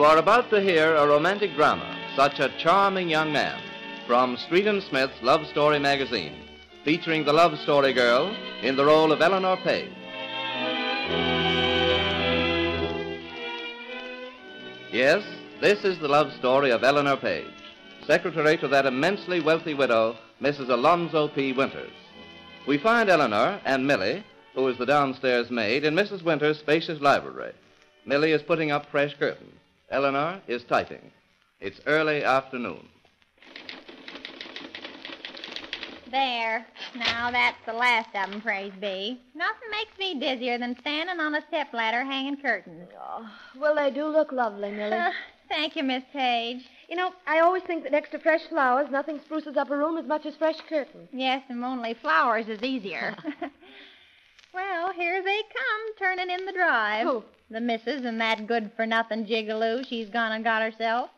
You are about to hear a romantic drama, Such a Charming Young Man, from Street and Smith's Love Story magazine, featuring the love story girl in the role of Eleanor Page. Yes, this is the love story of Eleanor Page, secretary to that immensely wealthy widow, Mrs. Alonzo P. Winters. We find Eleanor and Millie, who is the downstairs maid, in Mrs. Winters' spacious library. Millie is putting up fresh curtains. Eleanor is typing. It's early afternoon. There. Now that's the last of 'em, praise be. Nothing makes me dizzier than standing on a stepladder hanging curtains. Oh, well, they do look lovely, Millie. Uh, thank you, Miss Page. you know, I always think that next to fresh flowers, nothing spruces up a room as much as fresh curtains. Yes, and only flowers is easier. well, here they come, turning in the drive. Who? The missus and that good-for-nothing jigaloo she's gone and got herself.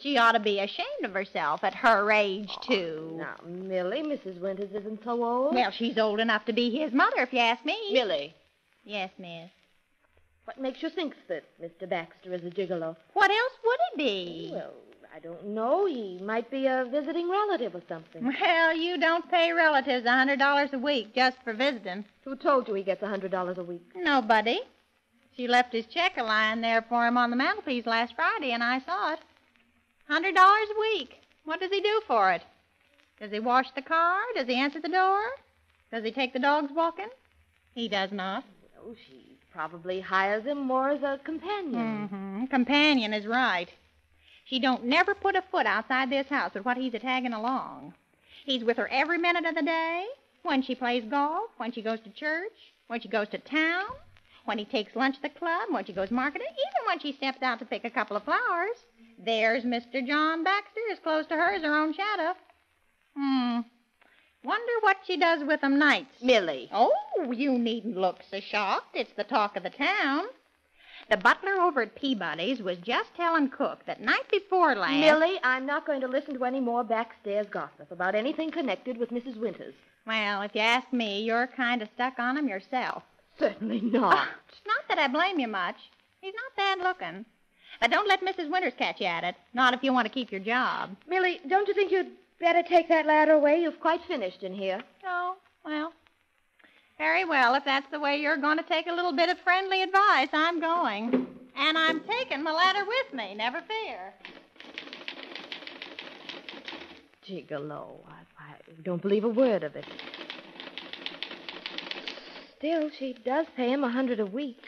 She ought to be ashamed of herself at her age, oh, too. Now, Millie, Mrs. Winters isn't so old. Well, she's old enough to be his mother, if you ask me. Millie, Yes, miss. what makes you think that Mr. Baxter is a gigolo? What else would he be? Well, I don't know. He might be a visiting relative or something. Well, you don't pay relatives a hundred dollars a week just for visiting. Who told you he gets a hundred dollars a week? Nobody. She left his check a lying there for him on the mantelpiece last Friday, and I saw it. Hundred dollars a week. What does he do for it? Does he wash the car? Does he answer the door? Does he take the dogs walking? He does not. Oh, she probably hires him more as a companion. Mm-hmm. Companion is right. She don't never put a foot outside this house with what he's a tagging along. He's with her every minute of the day, when she plays golf, when she goes to church, when she goes to town, when he takes lunch at the club, when she goes marketing, even when she steps out to pick a couple of flowers. There's Mr. John Baxter, as close to her as her own shadow. Hmm. Wonder what she does with 'em nights. Millie. Oh, you needn't look so shocked. It's the talk of the town. The butler over at Peabody's was just telling Cook that night before last. Millie, I'm not going to listen to any more backstairs gossip about anything connected with Mrs. Winters. Well, if you ask me, you're kind of stuck on him yourself. Certainly not. It's not that I blame you much. He's not bad looking. But don't let Mrs. Winters catch you at it. Not if you want to keep your job. Millie, don't you think you'd better take that ladder away? You've quite finished in here. Oh, well. Very well. If that's the way you're going to take a little bit of friendly advice, I'm going. And I'm taking my ladder with me, never fear. Gigolo. I, I don't believe a word of it. Still, she does pay him a hundred a week.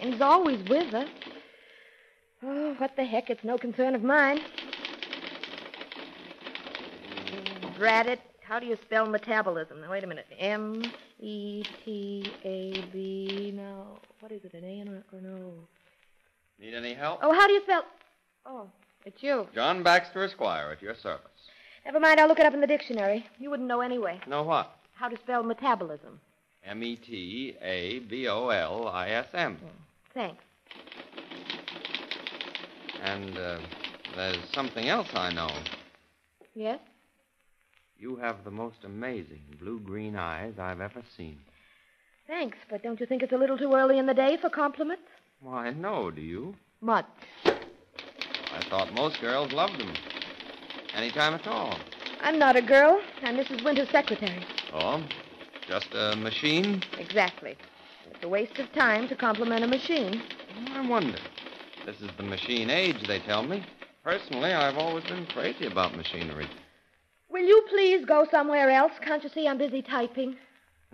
And he's always with her. Oh, what the heck? It's no concern of mine. Drat it. How do you spell metabolism? Now, wait a minute. M E T A B. No. What is it, an A and or no? Need any help? Oh, how do you spell. Oh, it's you. John Baxter, Esquire, at your service. Never mind, I'll look it up in the dictionary. You wouldn't know anyway. Know what? How to spell metabolism. M E T A B O L I S M. Thanks. And uh, there's something else I know. Yes? You have the most amazing blue green eyes I've ever seen. Thanks, but don't you think it's a little too early in the day for compliments? Why, no, do you? Much. I thought most girls loved them. Any time at all. I'm not a girl. I'm Mrs. Winter's secretary. Oh? Just a machine? Exactly. It's a waste of time to compliment a machine. I wonder. This is the machine age, they tell me. Personally, I've always been crazy about machinery. Will you please go somewhere else? Can't you see I'm busy typing?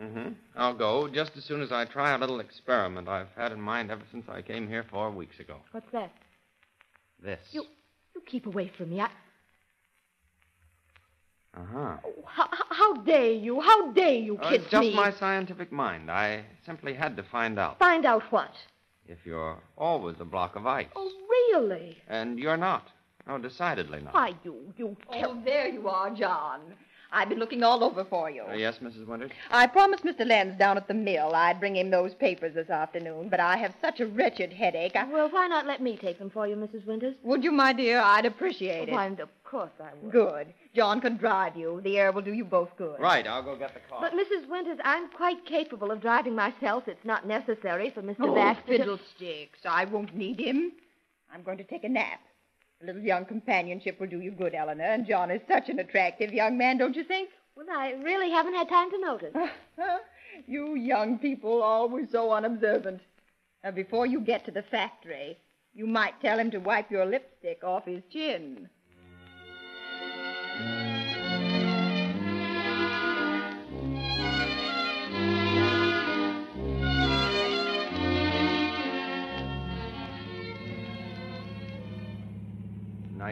Mm-hmm. I'll go just as soon as I try a little experiment I've had in mind ever since I came here four weeks ago. What's that? This. You you keep away from me. I, Uh-huh. oh, how, how- how dare you? How dare you Oh, kiss it's just me? my scientific mind. I simply had to find out Find out what? if you're always a block of ice. Oh, really? And you're not. No, decidedly not. Why, you, you... Oh, there you are, John. I've been looking all over for you. Uh, yes, Mrs. Winters? I promised Mr. Lenz down at the mill I'd bring him those papers this afternoon, but I have such a wretched headache. I... Well, why not let me take them for you, Mrs. Winters? Would you, my dear? I'd appreciate it. Why, of course I would. Good. John can drive you. The air will do you both good. Right, I'll go get the car. But, Mrs. Winters, I'm quite capable of driving myself. It's not necessary for Mr. Oh, Baxter fiddlesticks. I won't need him. I'm going to take a nap. A little young companionship will do you good, Eleanor, and John is such an attractive young man, don't you think? Well, I really haven't had time to notice. Uh-huh. you young people always so unobservant. Now, before you get to the factory, you might tell him to wipe your lipstick off his chin.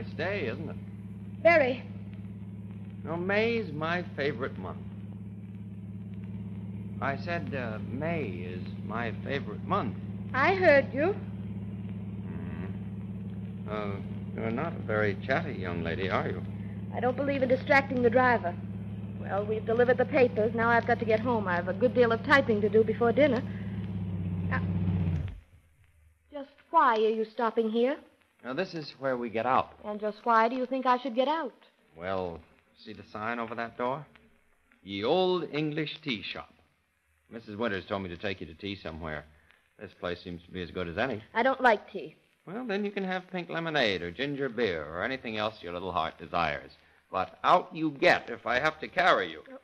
Nice day, isn't it? Very. No, May's my favorite month. I said uh, May is my favorite month. I heard you. Hmm. Uh, you're not a very chatty young lady, are you? I don't believe in distracting the driver. Well, we've delivered the papers. Now I've got to get home. I have a good deal of typing to do before dinner. Now, just why are you stopping here? Now, this is where we get out. And just why do you think I should get out? Well, see the sign over that door? Ye Old English Tea Shop. Mrs. Winters told me to take you to tea somewhere. This place seems to be as good as any. I don't like tea. Well, then you can have pink lemonade or ginger beer or anything else your little heart desires. But out you get if I have to carry you. Oh,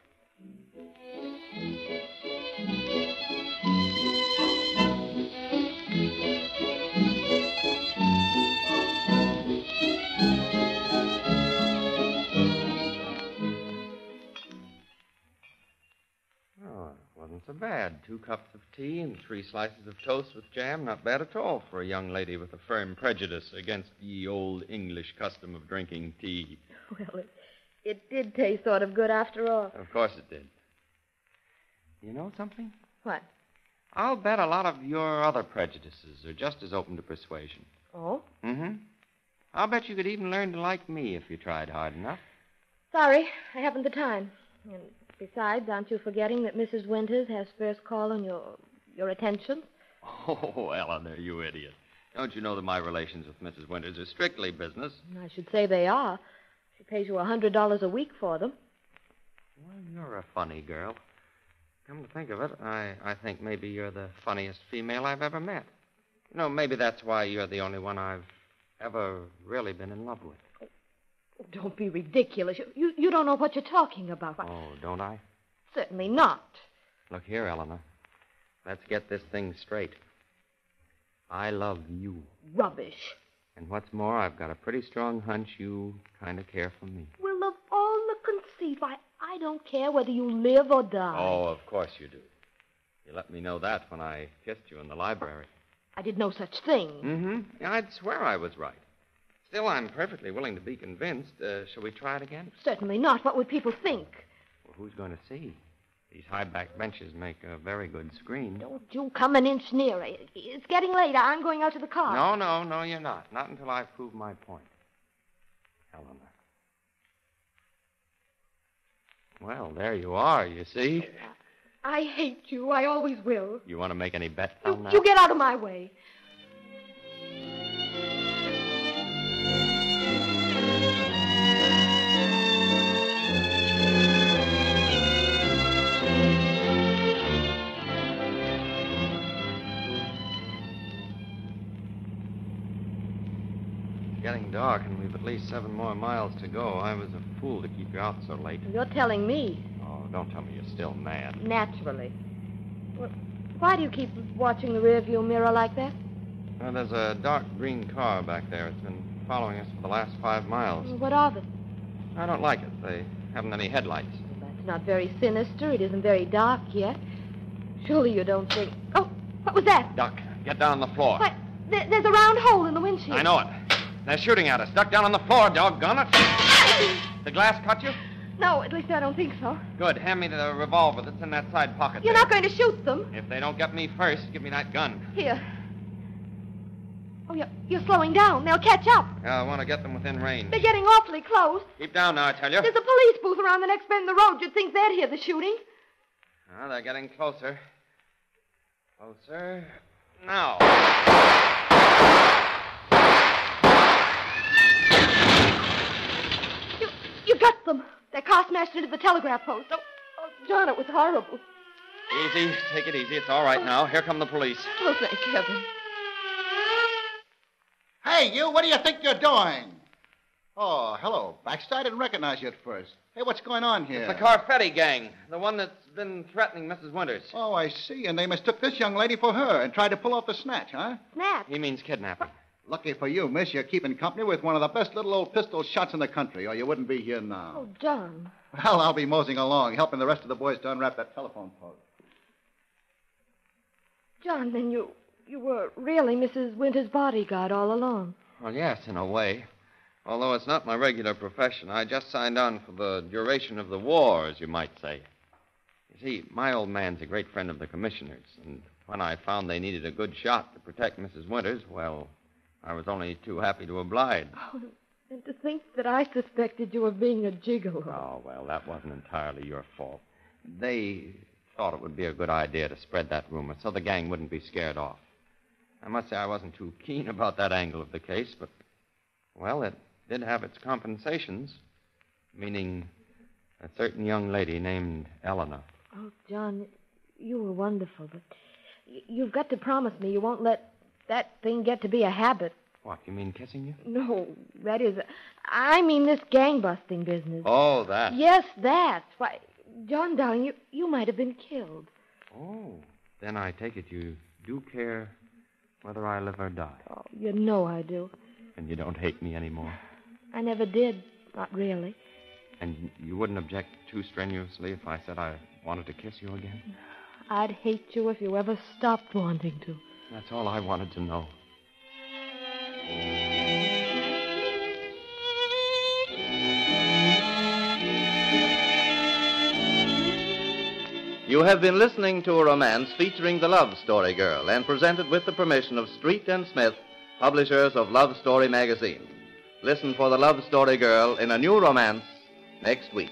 so bad. Two cups of tea and three slices of toast with jam. Not bad at all for a young lady with a firm prejudice against the old English custom of drinking tea. Well, it, it did taste sort of good after all. Of course it did. You know something? What? I'll bet a lot of your other prejudices are just as open to persuasion. Oh? Mm-hmm. I'll bet you could even learn to like me if you tried hard enough. Sorry, I haven't the time. And besides, aren't you forgetting that Mrs. Winters has first call on your your attention? Oh, Eleanor, you idiot. Don't you know that my relations with Mrs. Winters are strictly business? I should say they are. She pays you a hundred dollars a week for them. Well, you're a funny girl. Come to think of it, I, I think maybe you're the funniest female I've ever met. You know, maybe that's why you're the only one I've ever really been in love with. Don't be ridiculous. You, you, you don't know what you're talking about. Oh, don't I? Certainly not. Look here, Eleanor. Let's get this thing straight. I love you. Rubbish. And what's more, I've got a pretty strong hunch you kind of care for me. Well, of all the conceit, why, I don't care whether you live or die. Oh, of course you do. You let me know that when I kissed you in the library. I did no such thing. Mm-hmm. I'd swear I was right. Still, I'm perfectly willing to be convinced. Uh, shall we try it again? Certainly not. What would people think? Well, who's going to see? These high back benches make a very good screen. Don't you come an inch nearer. It's getting late. I'm going out to the car. No, no, no, you're not. Not until I've proved my point. Eleanor. Well, there you are, you see. I hate you. I always will. You want to make any bets You, that? you get out of my way. Dark, and we've at least seven more miles to go. I was a fool to keep you out so late. You're telling me. Oh, don't tell me you're still mad. Naturally. Well, why do you keep watching the rearview mirror like that? Well, there's a dark green car back there. It's been following us for the last five miles. What of it? I don't like it. They haven't any headlights. That's not very sinister. It isn't very dark yet. Surely you don't think. Oh, what was that? Duck, get down on the floor. What? There, there's a round hole in the windshield. I know it. They're shooting at us. Duck down on the floor, doggone it. the glass cut you? No, at least I don't think so. Good. Hand me the revolver that's in that side pocket. You're there. not going to shoot them. If they don't get me first, give me that gun. Here. Oh, you're, you're slowing down. They'll catch up. Yeah, I want to get them within range. They're getting awfully close. Keep down now, I tell you. There's a police booth around the next bend of the road. You'd think they'd hear the shooting. Ah, they're getting closer. Closer. Now. You, you got them. Their car smashed into the telegraph post. Oh, oh, John, it was horrible. Easy. Take it easy. It's all right now. Here come the police. Oh, thank heaven. Hey, you, what do you think you're doing? Oh, hello, Baxter. I didn't recognize you at first. Hey, what's going on here? It's the Carfetti gang, the one that's been threatening Mrs. Winters. Oh, I see. And they mistook this young lady for her and tried to pull off the snatch, huh? Snatch? He means kidnapping. Lucky for you, miss, you're keeping company with one of the best little old pistol shots in the country, or you wouldn't be here now. Oh, John. Well, I'll be moseying along, helping the rest of the boys to unwrap that telephone post. John, then you you were really Mrs. Winter's bodyguard all along. Well, yes, in a way. Although it's not my regular profession, I just signed on for the duration of the war, as you might say. You see, my old man's a great friend of the commissioner's, and when I found they needed a good shot to protect Mrs. Winters, well, I was only too happy to oblige. Oh, and to think that I suspected you of being a gigolo. Oh, well, that wasn't entirely your fault. They thought it would be a good idea to spread that rumor so the gang wouldn't be scared off. I must say I wasn't too keen about that angle of the case, but, well, it did have its compensations, meaning a certain young lady named Eleanor. Oh, John, you were wonderful, but you've got to promise me you won't let that thing get to be a habit. What, you mean kissing you? No, that is, I mean this gang busting business. Oh, that. Yes, that. Why, John, darling, you you might have been killed. Oh, then I take it you do care whether I live or die, Oh, you know I do. and you don't hate me anymore. I never did, not really. And you wouldn't object too strenuously if I said I wanted to kiss you again? I'd hate you if you ever stopped wanting to. That's all I wanted to know. You have been listening to a romance featuring the Love Story Girl and presented with the permission of Street and Smith, publishers of Love Story magazine. Listen for the Love Story Girl in a new romance next week.